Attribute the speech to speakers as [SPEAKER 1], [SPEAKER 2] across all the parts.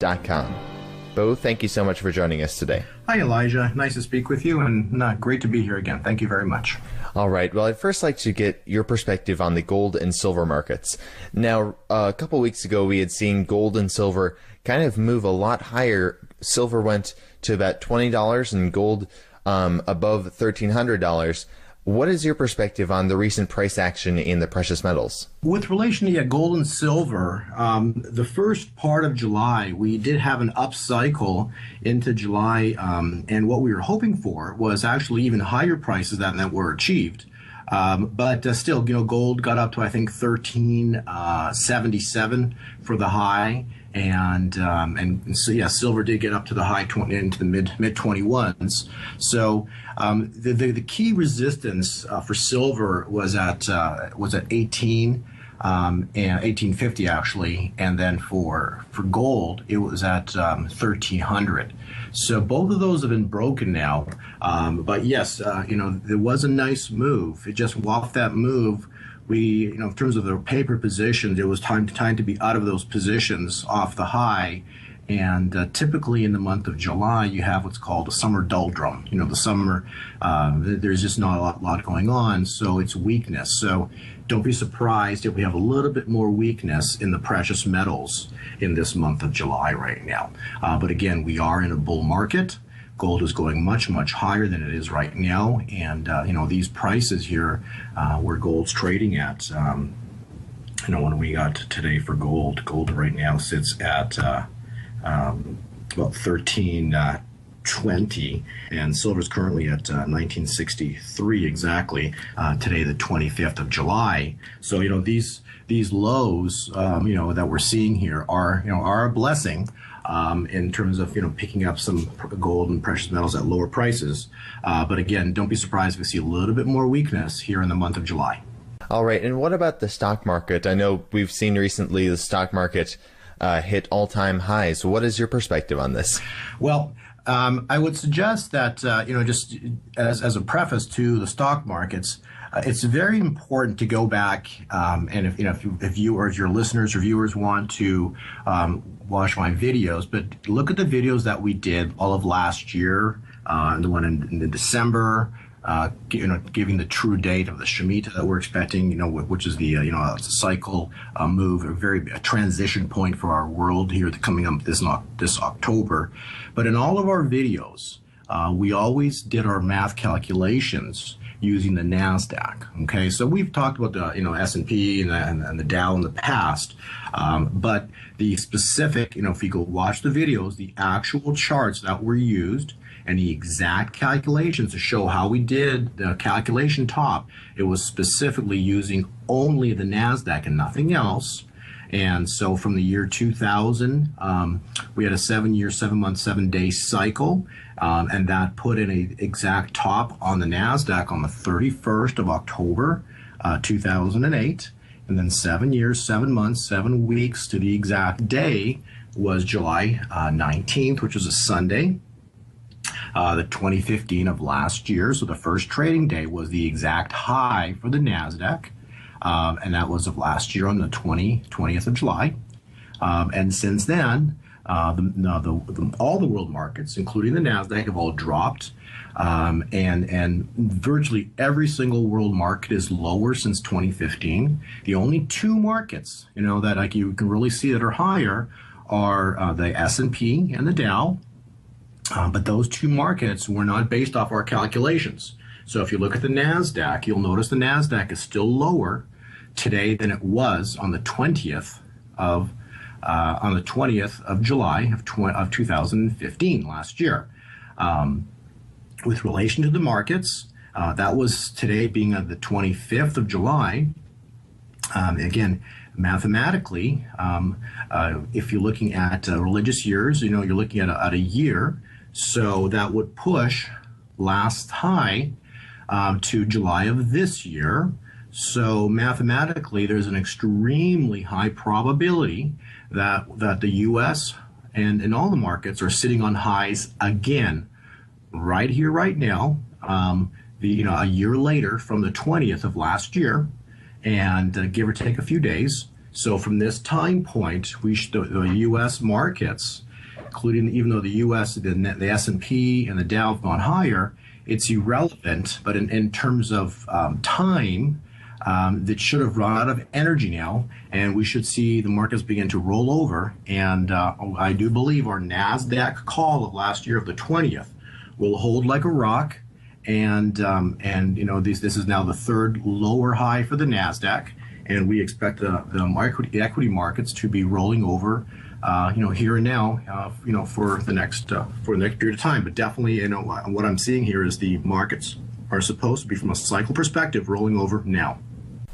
[SPEAKER 1] Bo.com. Bo, thank you so much for joining us today.
[SPEAKER 2] Hi, Elijah. Nice to speak with you, and uh, great to be here again. Thank you very much.
[SPEAKER 1] All right. Well, I'd first like to get your perspective on the gold and silver markets. Now, uh, a couple weeks ago, we had seen gold and silver kind of move a lot higher. Silver went to about $20 and gold um, above $1,300. What is your perspective on the recent price action in the precious metals?
[SPEAKER 2] With relation to yeah, gold and silver, um, the first part of July, we did have an up cycle into July, um, and what we were hoping for was actually even higher prices than that were achieved. Um, but uh, still, you know, gold got up to I think 1377 uh, for the high, and um, and so yeah, silver did get up to the high 20 into the mid mid 21s. So um, the, the, the key resistance uh, for silver was at uh, was at 18 um, and 1850 actually, and then for for gold it was at um, 1300. So both of those have been broken now. Um, but yes, uh, you know there was a nice move. It just off that move we, you know, in terms of the paper positions, it was time to time to be out of those positions off the high. And uh, typically in the month of July, you have what's called a summer doldrum. You know, the summer, uh, there's just not a lot, lot going on, so it's weakness. So don't be surprised if we have a little bit more weakness in the precious metals in this month of July right now. Uh, but again, we are in a bull market gold is going much much higher than it is right now. And uh, you know these prices here uh, where gold's trading at um, you know when we got today for gold gold right now sits at uh, um, about 13 uh, 20 and silver is currently at uh, 1963 exactly uh, today the 25th of july. So you know these these lows um, you know that we're seeing here are you know are a blessing um, in terms of you know picking up some gold and precious metals at lower prices. Uh, but again, don't be surprised if we see a little bit more weakness here in the month of July.
[SPEAKER 1] All right, and what about the stock market? I know we've seen recently the stock market uh, hit all-time highs. What is your perspective on this?
[SPEAKER 2] Well. Um, I would suggest that uh, you know, just as, as a preface to the stock markets, uh, it's very important to go back um, and if you know if you, if you or if your listeners or viewers want to um, watch my videos, but look at the videos that we did all of last year, uh, the one in, in December, uh, you know, giving the true date of the Shemitah that we're expecting, you know, which is the, uh, you know, a cycle uh, move, a very a transition point for our world here coming up this, this October. But in all of our videos, uh, we always did our math calculations using the Nasdaq. Okay, so we've talked about the you know S and P and, and the Dow in the past, um, but the specific you know if you go watch the videos, the actual charts that were used and the exact calculations to show how we did the calculation top, it was specifically using only the Nasdaq and nothing else. And so from the year 2000, um, we had a seven year, seven month, seven day cycle. Um, and that put in a exact top on the NASDAQ on the 31st of October, uh, 2008. And then seven years, seven months, seven weeks to the exact day was July uh, 19th, which was a Sunday. Uh, the 2015 of last year, so the first trading day was the exact high for the NASDAQ um, and that was of last year on the 20, 20th of July. Um, and since then, uh, the, the, the, all the world markets, including the Nasdaq, have all dropped, um, and and virtually every single world market is lower since 2015. The only two markets, you know, that like you can really see that are higher are uh, the S&P and the Dow. Uh, but those two markets were not based off our calculations. So if you look at the NASDAQ, you'll notice the NASDAQ is still lower today than it was on the 20th of uh, on the 20th of July of, tw- of 2015 last year. Um, with relation to the markets, uh, that was today being on the 25th of July. Um, again, mathematically, um, uh, if you're looking at uh, religious years, you know, you're looking at a, at a year. So that would push last high um, to July of this year. So mathematically, there's an extremely high probability that that the U.S. and in all the markets are sitting on highs again, right here, right now. Um, the you know a year later from the 20th of last year, and uh, give or take a few days. So from this time point, we the, the U.S. markets including even though the U.S. the, the S&P and the Dow have gone higher, it's irrelevant. But in, in terms of um, time, um, that should have run out of energy now, and we should see the markets begin to roll over. And uh, I do believe our Nasdaq call of last year of the 20th will hold like a rock. And um, and you know this this is now the third lower high for the Nasdaq, and we expect the the equity, equity markets to be rolling over. Uh, you know, here and now, uh, you know, for the next uh, for the next period of time. But definitely, you know, what I'm seeing here is the markets are supposed to be, from a cycle perspective, rolling over now.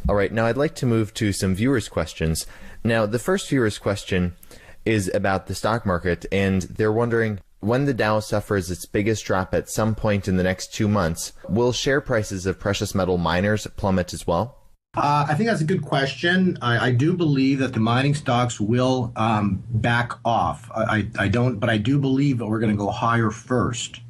[SPEAKER 1] All right, now I'd like to move to some viewers' questions. Now, the first viewer's question is about the stock market, and they're wondering when the Dow suffers its biggest drop at some point in the next two months, will share prices of precious metal miners plummet as well?
[SPEAKER 2] Uh, I think that's a good question. I, I, do believe that the mining stocks will um, back off. I, I, don't, but I do believe that we're going to go higher first.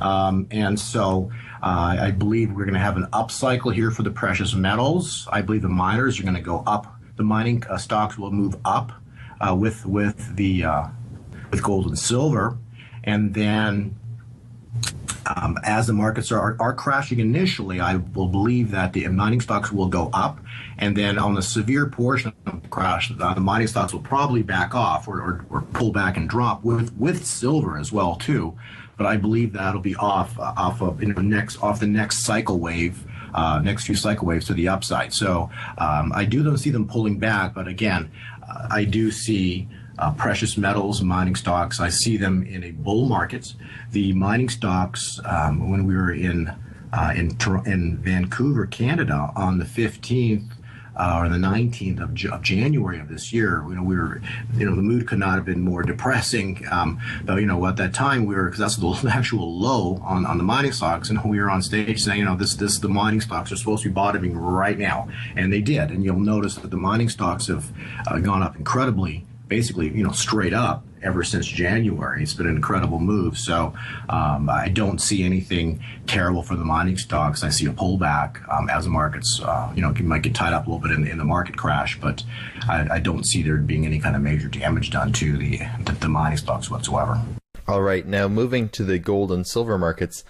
[SPEAKER 2] Um, and so uh, I believe we're going to have an upcycle here for the precious metals. I believe the miners are going to go up. The mining uh, stocks will move up uh, with with the uh, with gold and silver, and then um, as the markets are, are crashing initially, I will believe that the mining stocks will go up, and then on the severe portion of the crash, the mining stocks will probably back off or, or, or pull back and drop with with silver as well too but I believe that'll be off uh, off of you know next off the next cycle wave. Uh, next few cycle waves to the upside. So um, I do don't see them pulling back, but again, uh, I do see uh, precious metals, mining stocks. I see them in a bull market. The mining stocks, um, when we were in uh, in in Vancouver, Canada, on the 15th uh, or the 19th of, of, January of this year. You know, we were, you know, the mood could not have been more depressing. Um, but you know, at that time we were, because that's the actual low on, on the mining stocks, and we were on stage saying, you know, this this the mining stocks are supposed to be bottoming right now, and they did. And you'll notice that the mining stocks have uh, gone up incredibly basically, you know, straight up ever since January. It's been an incredible move. So um, I don't see anything terrible for the mining stocks. I see a pullback um, as the markets, uh, you know, might get tied up a little bit in, in the market crash, but I, I, don't see there being any kind of major damage done to the, the, the mining stocks whatsoever.
[SPEAKER 1] All right. Now moving to the gold and silver markets.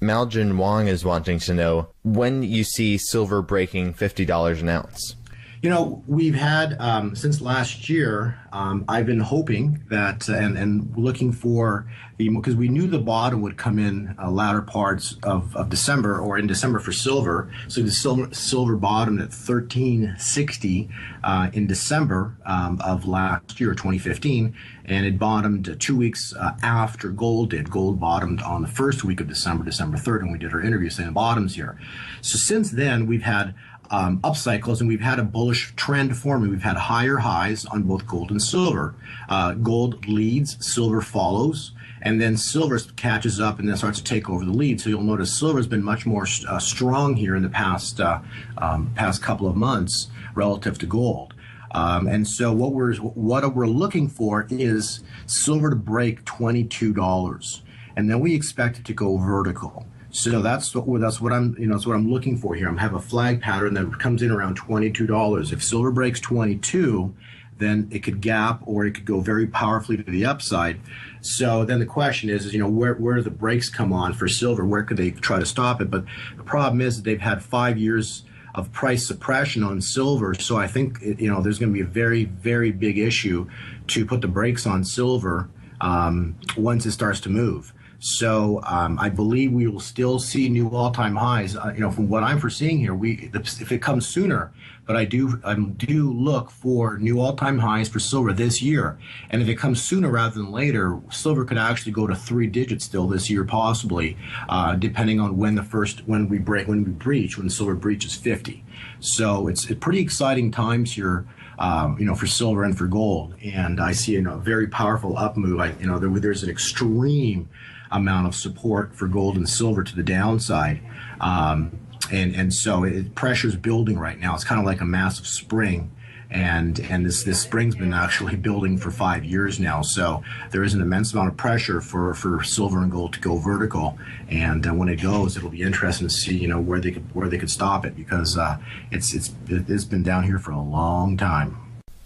[SPEAKER 1] Maljin Wong is wanting to know when you see silver breaking $50 an ounce.
[SPEAKER 2] You know, we've had um, since last year. Um, I've been hoping that uh, and and looking for the because we knew the bottom would come in uh, latter parts of, of December or in December for silver. So the silver silver bottomed at 1360 uh, in December um, of last year, 2015, and it bottomed two weeks uh, after gold did. Gold bottomed on the first week of December, December 3rd, and we did our interview saying the bottoms here. So since then, we've had um, up cycles, and we've had a bullish trend forming. We've had higher highs on both gold and silver. Uh, gold leads, silver follows, and then silver catches up and then starts to take over the lead. So you'll notice silver has been much more uh, strong here in the past uh, um, past couple of months relative to gold. Um, and so what we're what we're looking for is silver to break twenty two dollars, and then we expect it to go vertical. So that's what that's what I'm you know that's what I'm looking for here. I'm have a flag pattern that comes in around twenty two dollars. If silver breaks twenty two, then it could gap or it could go very powerfully to the upside. So then the question is, is you know where where do the brakes come on for silver? Where could they try to stop it? But the problem is that they've had five years of price suppression on silver. So I think you know there's going to be a very very big issue to put the brakes on silver um, once it starts to move. So um, I believe we will still see new all-time highs. Uh, you know, from what I'm foreseeing here, we if it comes sooner, but I do I do look for new all-time highs for silver this year. And if it comes sooner rather than later, silver could actually go to three digits still this year, possibly, uh, depending on when the first when we break when we breach when silver breaches 50. So it's, it's pretty exciting times here. Um, you know, for silver and for gold, and I see you know, a very powerful up move. I, you know, there, there's an extreme amount of support for gold and silver to the downside. Um, and, and so it, pressure's building right now. It's kind of like a massive spring. And, and this, this spring's been actually building for five years now. So there is an immense amount of pressure for, for silver and gold to go vertical. And uh, when it goes, it'll be interesting to see, you know, where they could, where they could stop it because uh, it's, it's, it's been down here for a long time.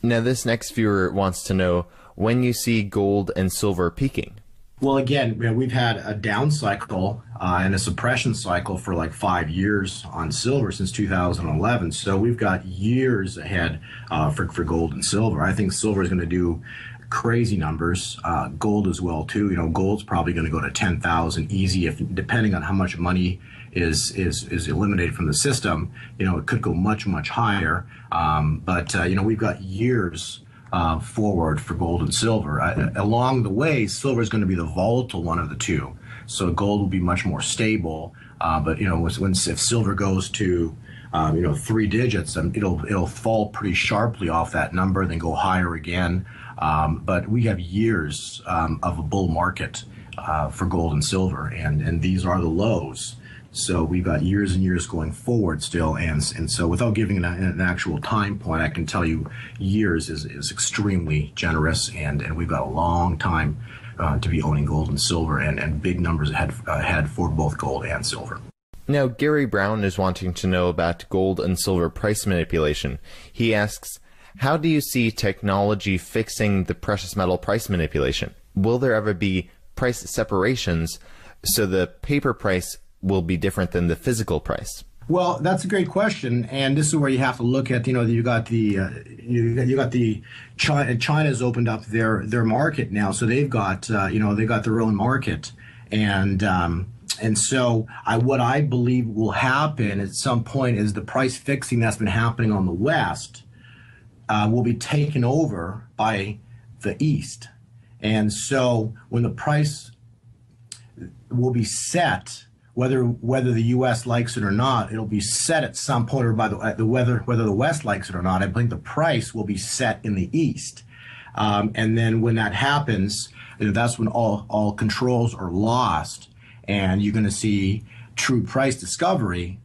[SPEAKER 1] Now, this next viewer wants to know when you see gold and silver peaking.
[SPEAKER 2] Well, again, we've had a down cycle uh, and a suppression cycle for like five years on silver since 2011. So we've got years ahead uh, for, for gold and silver. I think silver is going to do crazy numbers. Uh, gold as well too. You know, gold's probably going to go to 10,000 easy if depending on how much money is is is eliminated from the system. You know, it could go much much higher. Um, but uh, you know, we've got years uh, forward for gold and silver. Along the way, silver is going to be the volatile one of the two. So gold will be much more stable. Uh, but you know, when, if silver goes to um, you know three digits, um, it'll it'll fall pretty sharply off that number, then go higher again. Um, but we have years um, of a bull market uh, for gold and silver, and and these are the lows. So we've got years and years going forward still, and and so without giving an, an actual time point, I can tell you years is, is extremely generous, and, and we've got a long time uh, to be owning gold and silver, and, and big numbers ahead ahead for both gold and silver.
[SPEAKER 1] Now, Gary Brown is wanting to know about gold and silver price manipulation. He asks, how do you see technology fixing the precious metal price manipulation? Will there ever be price separations so the paper price will be different than the physical price?
[SPEAKER 2] Well, that's a great question, and this is where you have to look at. You know, you got the uh, you, you got the China. China's opened up their their market now, so they've got uh, you know they got their own market, and um, and so I what I believe will happen at some point is the price fixing that's been happening on the West uh, will be taken over by the East, and so when the price will be set whether whether the U.S. likes it or not, it'll be set at some point, or by the, the whether whether the West likes it or not. I think the price will be set in the East, um, and then when that happens, you know, that's when all all controls are lost, and you're going to see true price discovery.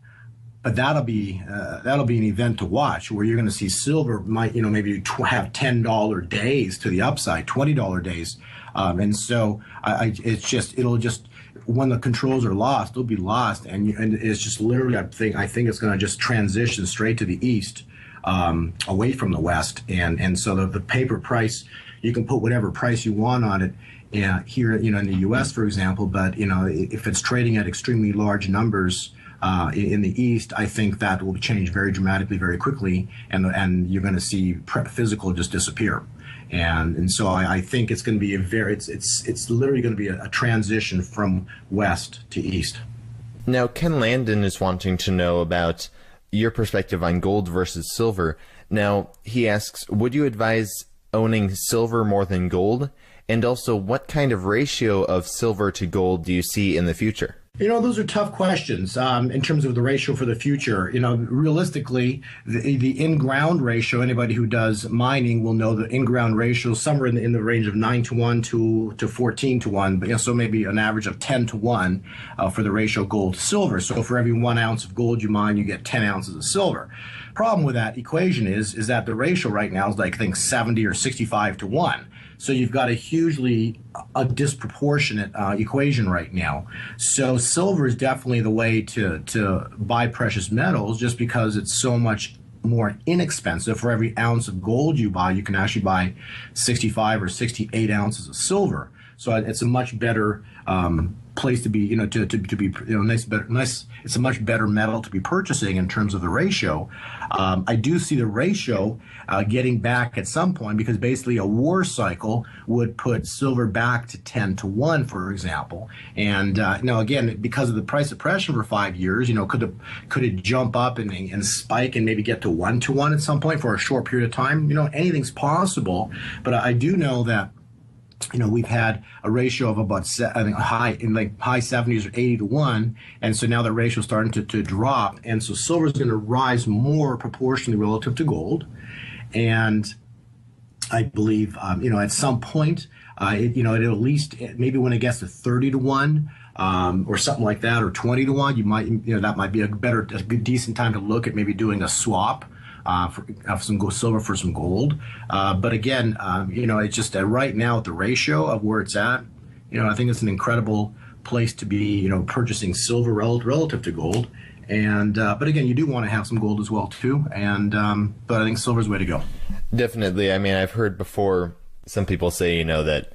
[SPEAKER 2] But that'll be uh, that'll be an event to watch, where you're going to see silver might you know maybe tw- have ten dollar days to the upside, twenty dollar days, um, and so I, I, it's just it'll just when the controls are lost, they'll be lost, and and it's just literally I think I think it's going to just transition straight to the east, um, away from the west, and and so the, the paper price you can put whatever price you want on it. Uh, here, you know, in the U.S., for example, but you know, if it's trading at extremely large numbers, uh, in the East, I think that will change very dramatically, very quickly, and and you're going to see physical just disappear and and so I, I think it's going to be a very it's it's it's literally going to be a, a transition from west to east.
[SPEAKER 1] Now, Ken Landon is wanting to know about your perspective on gold versus silver. Now, he asks, would you advise owning silver more than gold? And also, what kind of ratio of silver to gold do you see in the future?
[SPEAKER 2] You know, those are tough questions um, in terms of the ratio for the future. You know, realistically, the, the in-ground ratio, anybody who does mining will know the in-ground ratio somewhere in the, in the range of 9 to 1 to, to 14 to 1, but you know, so maybe an average of 10 to 1 uh, for the ratio gold to silver. So for every one ounce of gold you mine, you get 10 ounces of silver. Problem with that equation is, is that the ratio right now is like, I think, 70 or 65 to 1. So you've got a hugely a disproportionate uh, equation right now. So silver is definitely the way to to buy precious metals, just because it's so much more inexpensive. For every ounce of gold you buy, you can actually buy 65 or 68 ounces of silver. So it's a much better um, place to be, you know, to, to, to be, you know, nice, better, nice. It's a much better metal to be purchasing in terms of the ratio. Um, I do see the ratio uh, getting back at some point because basically a war cycle would put silver back to 10 to 1, for example. And uh, now again, because of the price suppression for five years, you know, could it, could it jump up and, and spike and maybe get to 1 to 1 at some point for a short period of time? You know, anything's possible. But I do know that you know we've had a ratio of about I think high in like high 70s or 80 to 1 and so now that ratio is starting to, to drop and so silver is going to rise more proportionally relative to gold. And I believe um, you know at some point uh, it, you know at least maybe when it gets to 30 to 1 um, or something like that or 20 to 1 you might you know that might be a better a good decent time to look at maybe doing a swap uh, for some silver for some gold. Uh, but again, um, you know, it's just right now at the ratio of where it's at. You know, I think it's an incredible place to be. You know, purchasing silver rel- relative to gold. And uh, but again, you do want to have some gold as well too. And um, but I think silver's the way to go.
[SPEAKER 1] Definitely. I mean, I've heard before some people say, you know, that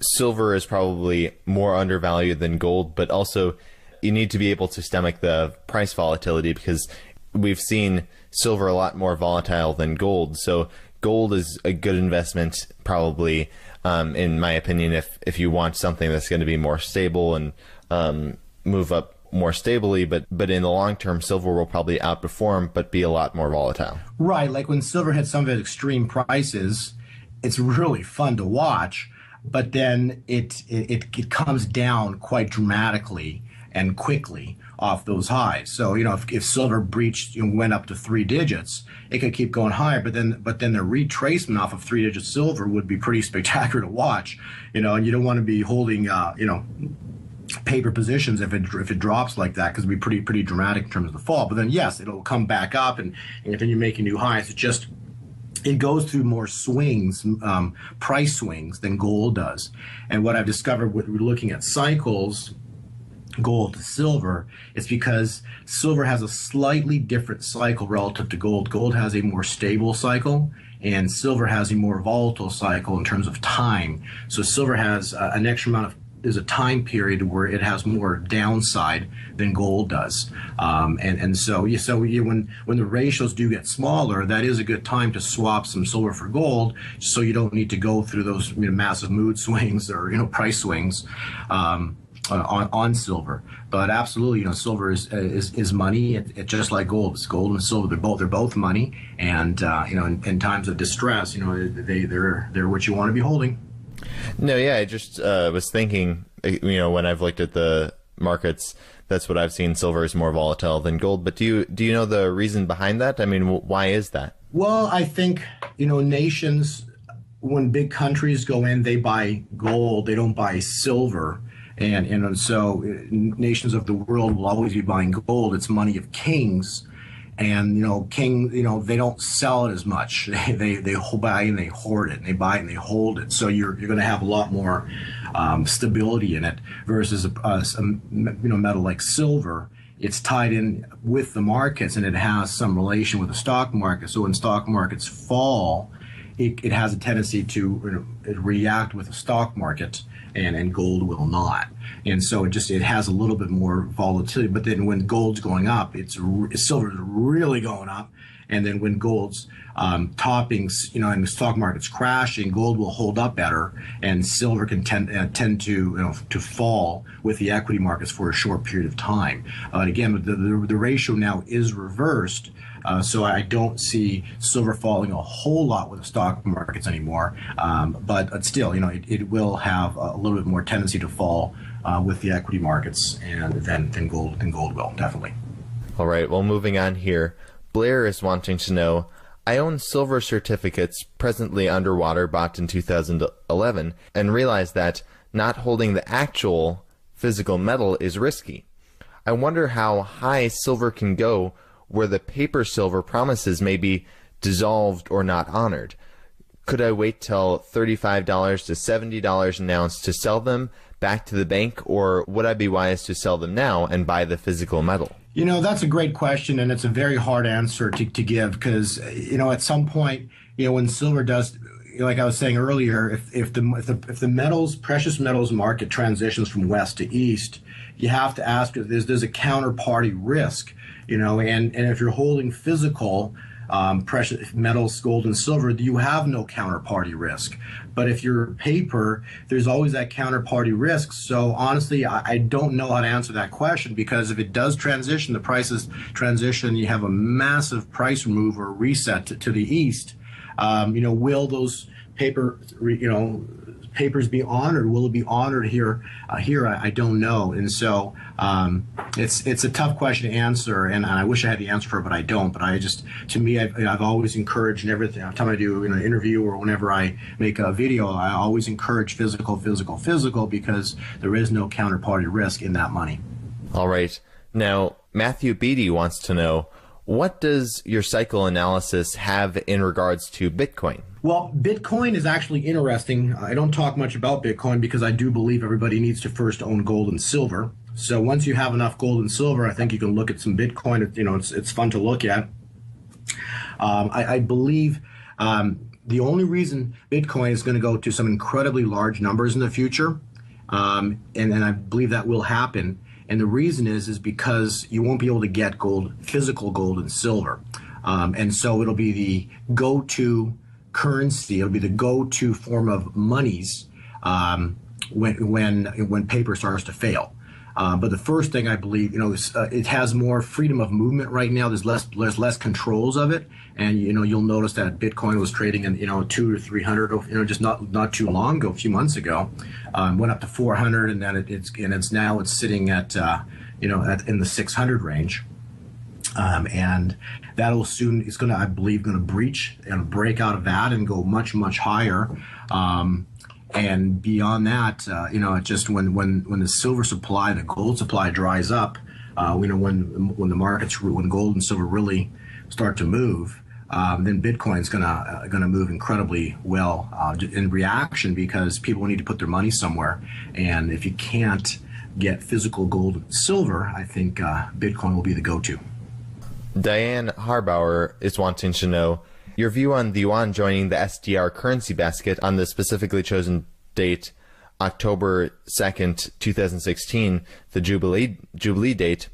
[SPEAKER 1] silver is probably more undervalued than gold, but also you need to be able to stomach the price volatility because we've seen silver a lot more volatile than gold. So gold is a good investment, probably, um, in my opinion, if if you want something that's going to be more stable and um, move up more stably, but but in the long term, silver will probably outperform, but be a lot more volatile.
[SPEAKER 2] Right, like when silver hit some of its extreme prices, it's really fun to watch, but then it it, it comes down quite dramatically and quickly off those highs. So you know, if, if silver breached you know, went up to three digits, it could keep going higher. But then, but then the retracement off of three digit silver would be pretty spectacular to watch. You know, and you don't want to be holding uh, you know paper positions if it if it drops like that because it'd be pretty pretty dramatic in terms of the fall. But then yes, it'll come back up, and, and if you make new highs, it just it goes through more swings, um, price swings than gold does. And what I've discovered with looking at cycles gold to silver it's because silver has a slightly different cycle relative to gold. Gold has a more stable cycle and silver has a more volatile cycle in terms of time. So silver has uh, an extra amount of there's a time period where it has more downside than gold does, um, and and so yeah, so you, when when the ratios do get smaller, that is a good time to swap some silver for gold, so you don't need to go through those you know, massive mood swings or you know price swings. Um, uh, on, on silver. But absolutely, you know, silver is is, is money. It's it just like gold. It's gold and silver. They're both they're both money. And uh, you know, in, in, times of distress, you know, they they're they're what you want to be holding.
[SPEAKER 1] No, yeah, I just uh, was thinking, you know, when I've looked at the markets, that's what I've seen. Silver is more volatile than gold. But do you do you know the reason behind that? I mean, why is that?
[SPEAKER 2] Well, I think you know nations when big countries go in, they buy gold. They don't buy silver and, and so uh, nations of the world will always be buying gold. It's money of kings. And, you know, king, you know, they don't sell it as much. They, they, they buy and they hoard it and they buy and they hold it. So you're, you're going to have a lot more um, stability in it versus a, a, a, you know, metal like silver it's tied in with the markets and it has some relation with the stock market. So when stock markets fall, it, it has a tendency to you know, react with the stock market and, and gold will not. And so it just it has a little bit more volatility. But then when gold's going up, it's silver is really going up. And then when gold's um, toppings, you know, and the stock market's crashing, gold will hold up better, and silver can tend, uh, tend to you know to fall with the equity markets for a short period of time. Uh, again, the, the, the ratio now is reversed. Uh, so I don't see silver falling a whole lot with the stock markets anymore. Um, but still, you know, it, it, will have a little bit more tendency to fall uh, with the equity markets and than, than gold than gold will definitely.
[SPEAKER 1] All right. Well, moving on here, Blair is wanting to know. I own silver certificates presently underwater bought in 2011 and realize that not holding the actual physical metal is risky. I wonder how high silver can go where the paper silver promises may be dissolved or not honored. Could I wait till $35 to $70 an ounce to sell them back to the bank, or would I be wise to sell them now and buy the physical metal?
[SPEAKER 2] You know, that's a great question, and it's a very hard answer to, to give because, you know, at some point, you know, when silver does, like I was saying earlier, if, if, the, if, the, if the metals, precious metals market transitions from west to east, you have to ask if there's, there's a counterparty risk you know, and, and if you're holding physical um, precious metals, gold and silver, you have no counterparty risk. But if you're paper, there's always that counterparty risk. So honestly, I, I, don't know how to answer that question because if it does transition, the prices transition, you have a massive price move or reset to, to the east. Um, you know, will those paper, you know, papers be honored? Will it be honored here? Uh, here, I, I, don't know. And so um, it's it's a tough question to answer, and, and, I wish I had the answer for it, but I don't. But I just, to me, I've, I've always encouraged, everything. Every time I do an interview or whenever I make a video, I always encourage physical, physical, physical, because there is no counterparty risk in that money.
[SPEAKER 1] All right. Now, Matthew Beatty wants to know what does your cycle analysis have in regards to Bitcoin?
[SPEAKER 2] Well, Bitcoin is actually interesting. I don't talk much about Bitcoin because I do believe everybody needs to first own gold and silver. So once you have enough gold and silver, I think you can look at some Bitcoin. You know, it's, it's fun to look at. Um, I, I, believe um, the only reason Bitcoin is going to go to some incredibly large numbers in the future, um, and, and I believe that will happen. And the reason is is because you won't be able to get gold, physical gold and silver, um, and so it'll be the go-to currency. It'll be the go-to form of monies um, when when when paper starts to fail. Uh, but the first thing I believe, you know, uh, it has more freedom of movement right now. There's less there's less controls of it, and you know you'll notice that Bitcoin was trading in you know two or three hundred, you know, just not not too long ago, a few months ago, um, went up to four hundred, and then it, it's and it's now it's sitting at uh, you know at, in the six hundred range, um, and that'll soon it's going to I believe going to breach and break out of that and go much much higher. Um, and beyond that, uh, you know, just when when when the silver supply, the gold supply dries up, uh, you know, when when the markets when gold and silver really start to move, um, then Bitcoin's gonna uh, gonna move incredibly well uh, in reaction because people need to put their money somewhere, and if you can't get physical gold and silver, I think uh, Bitcoin will be the go-to.
[SPEAKER 1] Diane Harbauer is wanting to know your view on the yuan joining the SDR currency basket on the specifically chosen date, October 2nd, 2016, the Jubilee, Jubilee date,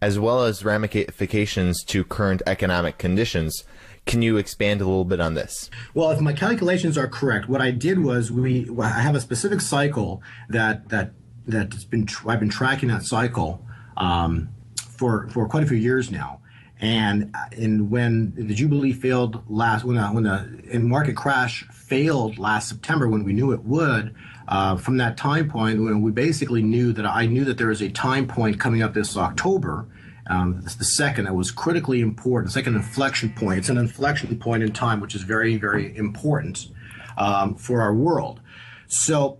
[SPEAKER 1] as well as ramifications to current economic conditions. Can you expand a little bit on this?
[SPEAKER 2] Well, if my calculations are correct, what I did was we I have a specific cycle that that that's been I've been tracking that cycle um, for for quite a few years now. And and when the Jubilee failed last, when the, when the market crash failed last September, when we knew it would, uh, from that time point, when we basically knew that I knew that there was a time point coming up this October, um, the second that was critically important, second inflection point. It's an inflection point in time, which is very, very important um, for our world. So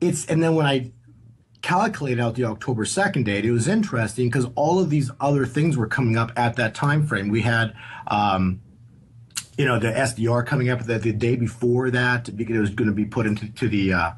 [SPEAKER 2] it's, and then when I calculate out the October 2nd date, it was interesting because all of these other things were coming up at that time frame. We had, um, you know, the SDR coming up the, the day before that because it was going to be put into to the uh,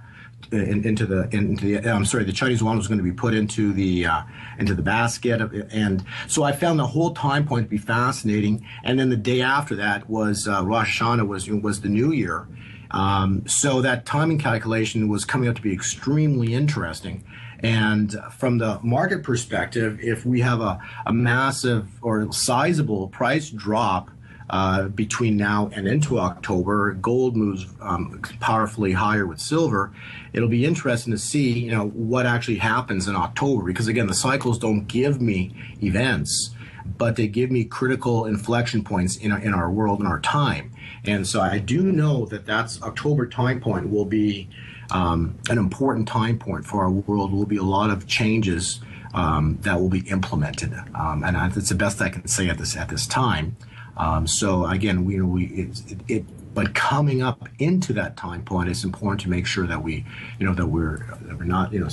[SPEAKER 2] in, into the into the I'm sorry, the Chinese yuan was going to be put into the uh, into the basket, and so I found the whole time point to be fascinating. And then the day after that was uh, Rosh Hashanah was was the New Year. Um, so that timing calculation was coming out to be extremely interesting. And from the market perspective, if we have a, a massive or sizable price drop uh, between now and into October, gold moves um, powerfully higher with silver. It'll be interesting to see, you know, what actually happens in October because again, the cycles don't give me events, but they give me critical inflection points in our, in our world and our time. And so I do know that that's October time point will be um, an important time point for our world. Will be a lot of changes um, that will be implemented, um, and that's the best I can say at this at this time. Um, so again, we we it, it, but coming up into that time point, it's important to make sure that we, you know, that we're that we're not, you know,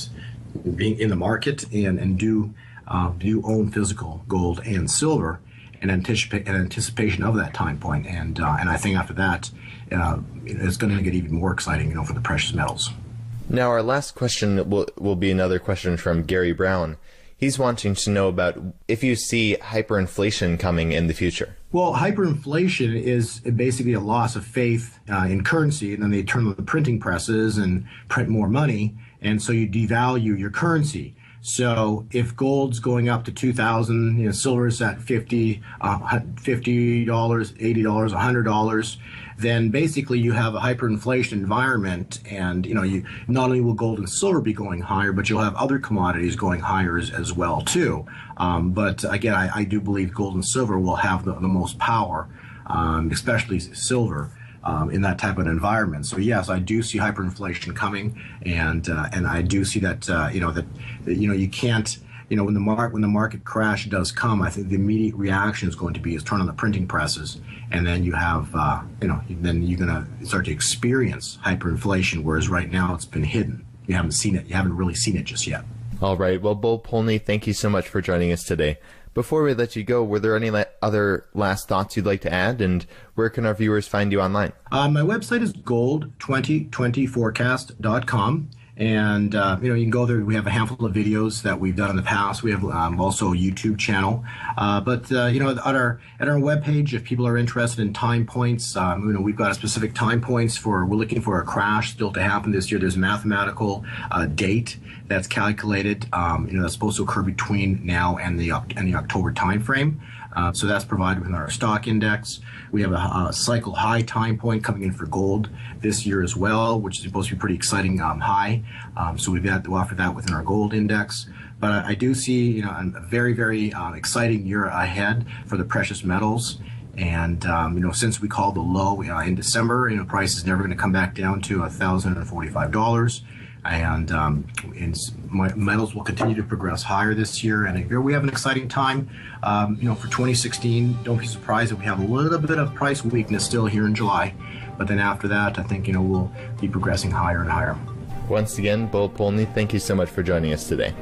[SPEAKER 2] being in the market and and do uh, do own physical gold and silver in, anticipate, in anticipation of that time point. And, uh, and I think after that, uh, it's going to get even more exciting, you know, for the precious metals.
[SPEAKER 1] Now, our last question will, will be another question from Gary Brown. He's wanting to know about if you see hyperinflation coming in the future.
[SPEAKER 2] Well, hyperinflation is basically a loss of faith uh, in currency, and then they turn on the printing presses and print more money, and so you devalue your currency. So if gold's going up to 2000, you know, silver's at 50, uh, $50, $80, $100, then basically you have a hyperinflation environment and, you know, you not only will gold and silver be going higher, but you'll have other commodities going higher as, as well too. Um, but again, I, I, do believe gold and silver will have the, the most power, um, especially silver um, in that type of environment. So yes, I do see hyperinflation coming, and uh, and I do see that uh, you know that, that, you know you can't you know when the mark when the market crash does come, I think the immediate reaction is going to be is turn on the printing presses, and then you have uh, you know then you're going to start to experience hyperinflation, whereas right now it's been hidden. You haven't seen it. You haven't really seen it just yet.
[SPEAKER 1] All right. Well, Bo Polny, thank you so much for joining us today. Before we let you go, were there any la- other last thoughts you'd like to add? And where can our viewers find you online?
[SPEAKER 2] Uh, my website is gold2020forecast.com. And uh, you know, you can go there. We have a handful of videos that we've done in the past. We have um, also a YouTube channel. Uh, but uh, you know, at our at our webpage, if people are interested in time points, um, you know, we've got a specific time points for. We're looking for a crash still to happen this year. There's a mathematical uh, date that's calculated. Um, you know, that's supposed to occur between now and the and the October timeframe. Uh, so that's provided within our stock index. We have a, a, cycle high time point coming in for gold this year as well, which is supposed to be pretty exciting um, high. Um, so we've got to offer that within our gold index. But I, I do see, you know, a very, very uh, exciting year ahead for the precious metals. And um, you know, since we called the low uh, in December, you know, price is never going to come back down to thousand and forty-five dollars and, um, and metals will continue to progress higher this year. And here we have an exciting time. Um, you know, for 2016, don't be surprised if we have a little bit of price weakness still here in July. But then after that, I think you know we'll be progressing higher and higher.
[SPEAKER 1] Once again, Bill Polny, thank you so much for joining us today.